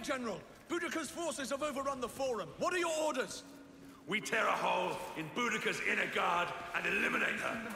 General! Boudica's forces have overrun the Forum. What are your orders? We tear a hole in Boudica's inner guard and eliminate her.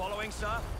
Following, sir?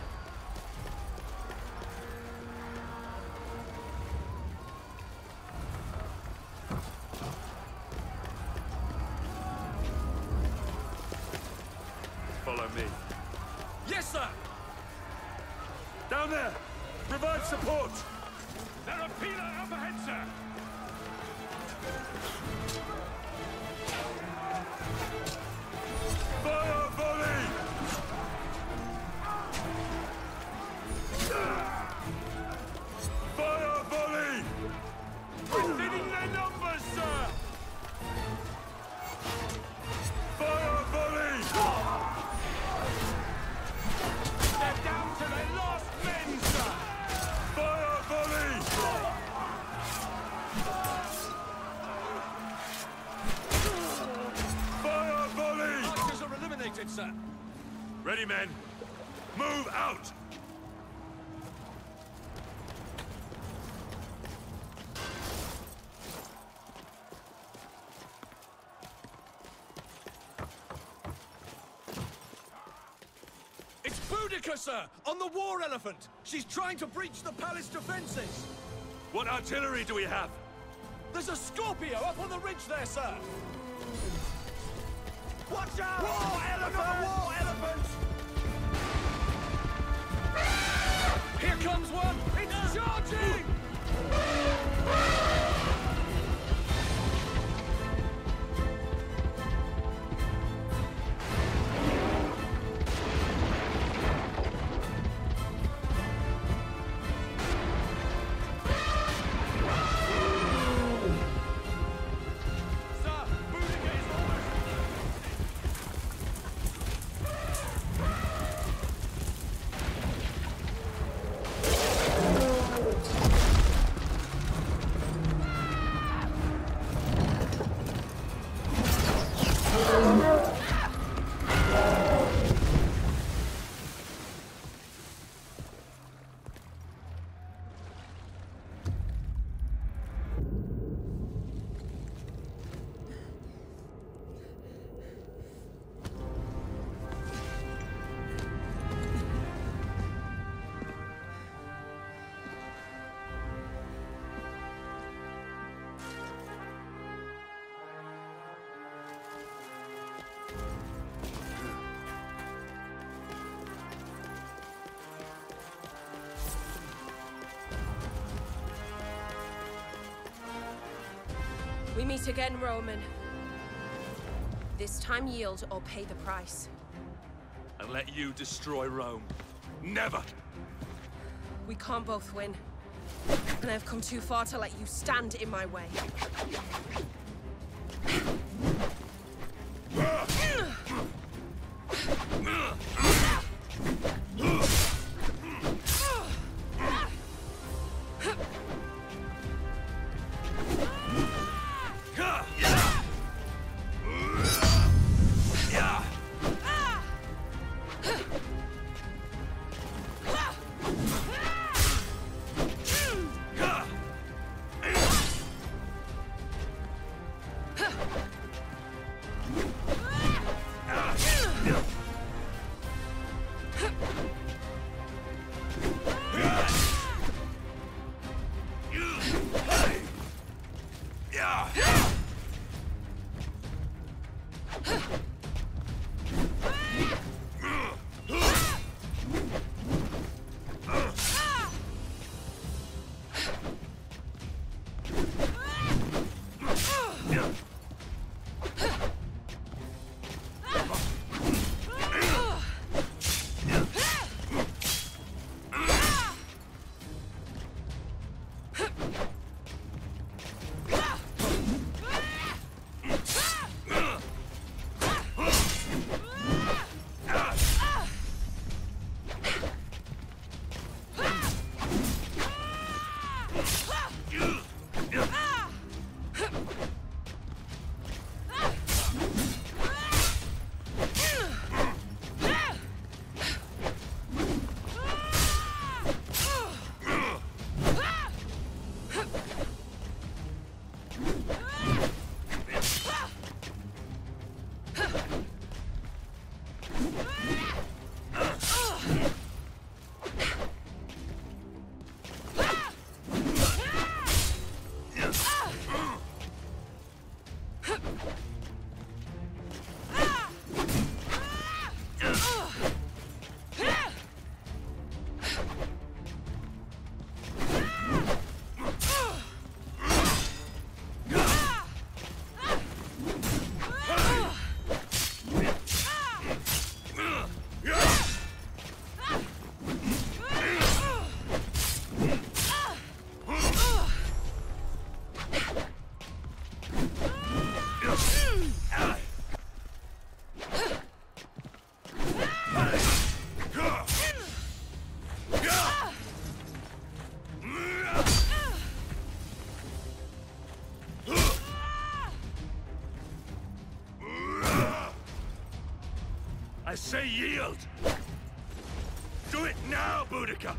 Boudica, sir! On the war elephant! She's trying to breach the palace defenses! What artillery do we have? There's a Scorpio up on the ridge there, sir! Watch out! War elephant! war elephant! Here comes one! It's charging! We meet again, Roman. This time yield or pay the price. And let you destroy Rome. Never! We can't both win. And I've come too far to let you stand in my way. Ah! Say yield! Do it now, Boudica!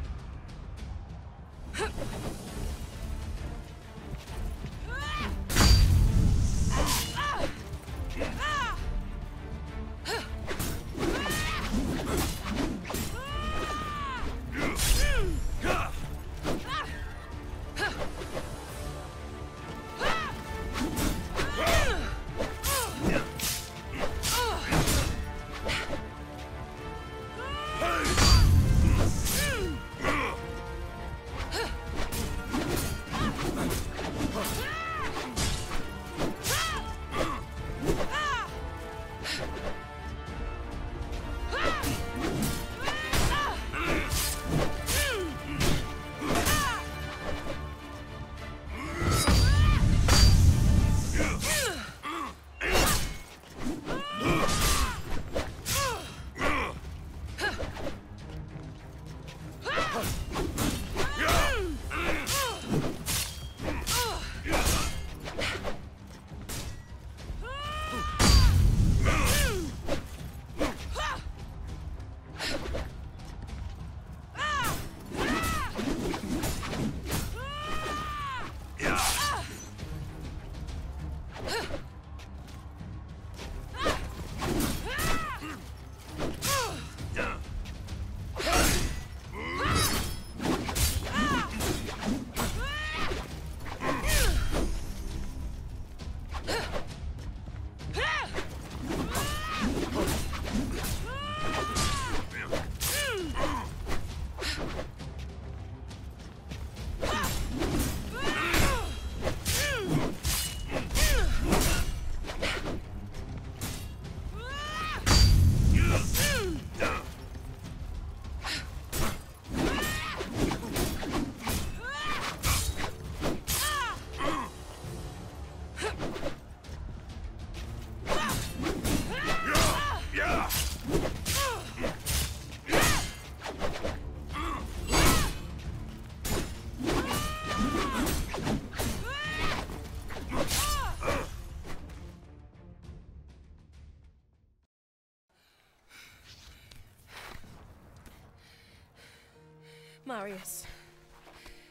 Marius,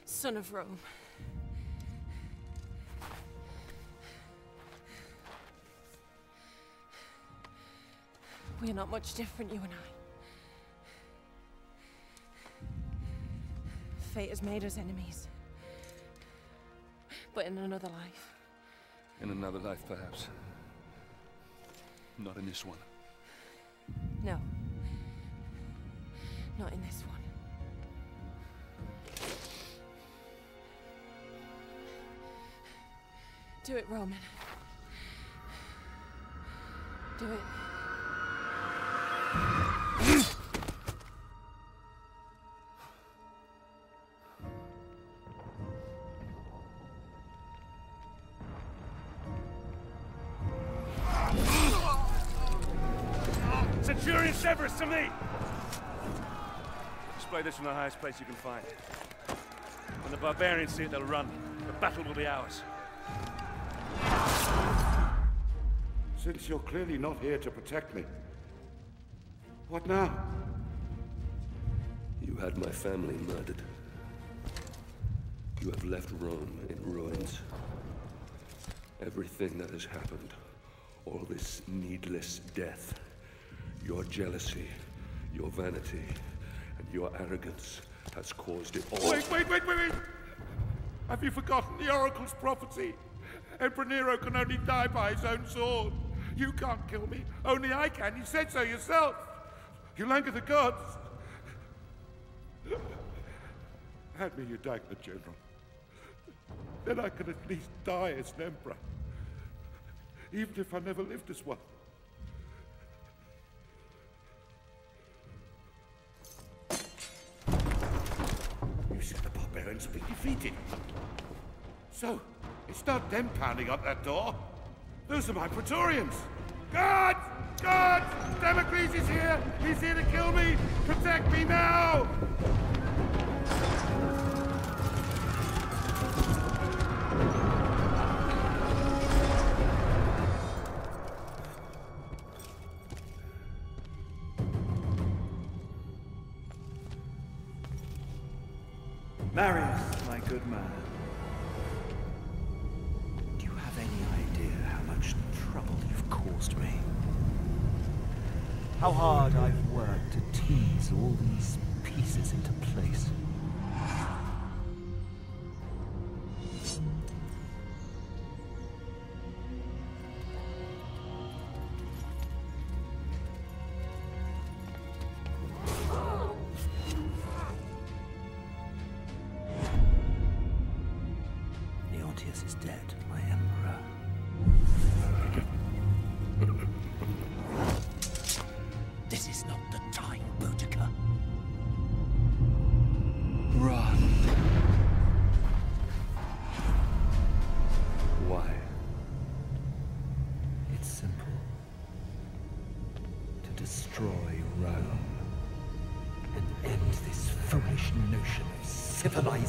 son of Rome. We're not much different, you and I. Fate has made us enemies. But in another life, In another life, perhaps. Not in this one. No. Not in this one. Do it, Roman. Do it. Centurion Severus to me! Display this from the highest place you can find. When the barbarians see it, they'll run. The battle will be ours. Since you're clearly not here to protect me, what now? You had my family murdered. You have left Rome in ruins. Everything that has happened, all this needless death, your jealousy, your vanity, and your arrogance has caused it all. Wait, wait, wait, wait, wait! Have you forgotten the Oracle's prophecy? Emperor Nero can only die by his own sword. You can't kill me. Only I can. You said so yourself. You'll the gods. Hand me your dagger, General. Then I can at least die as an emperor. Even if I never lived as one. You said the barbarians have been defeated. So, it's not them pounding up that door. Those are my Praetorians. Guards! Guards! Damocles is here! He's here to kill me! Protect me now! Marius, my good man. Trouble you've caused me? How hard I've worked to tease all these pieces into place.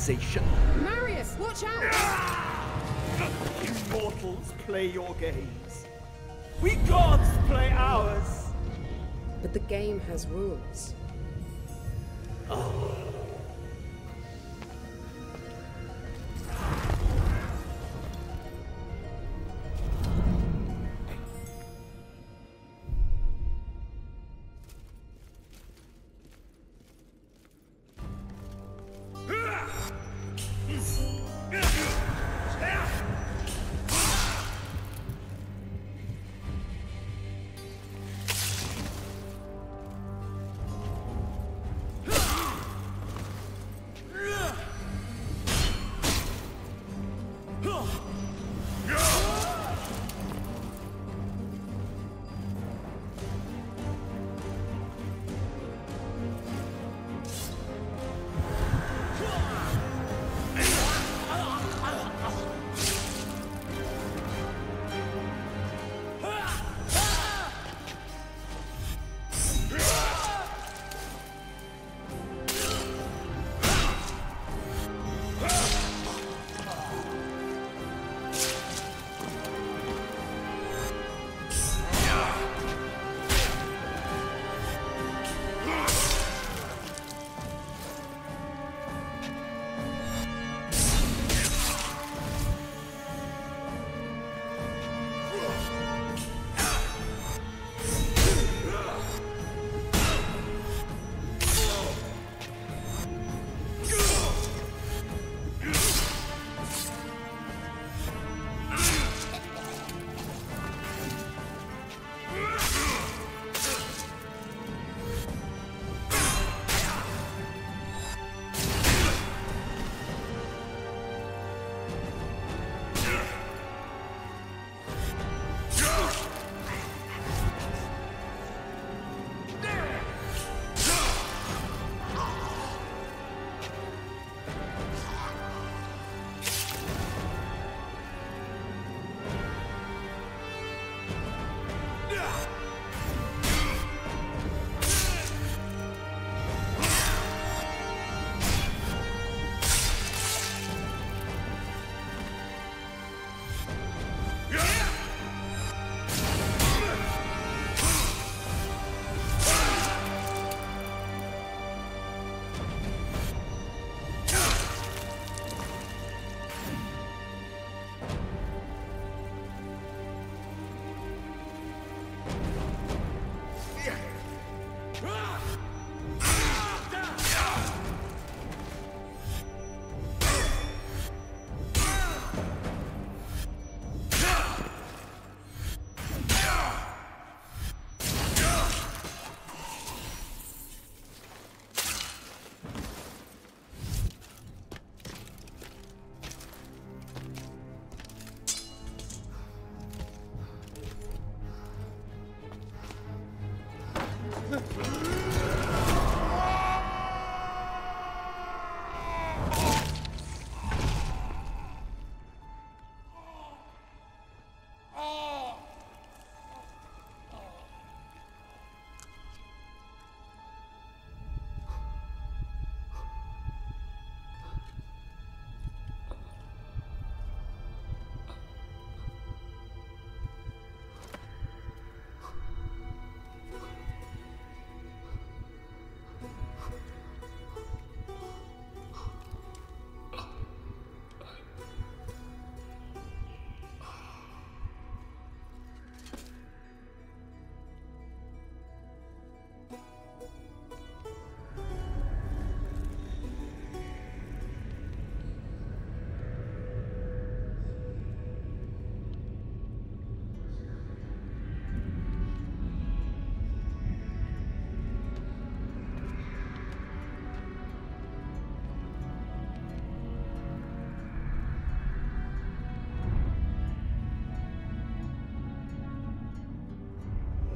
Civilization. Marius, watch out! Ah! Immortals play your games. We gods play ours. But the game has rules.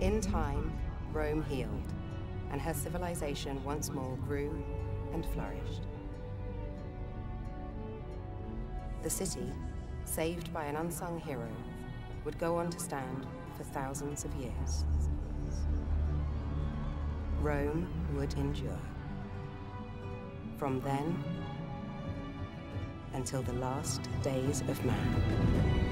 In time, Rome healed, and her civilization once more grew and flourished. The city, saved by an unsung hero, would go on to stand for thousands of years. Rome would endure. From then until the last days of man.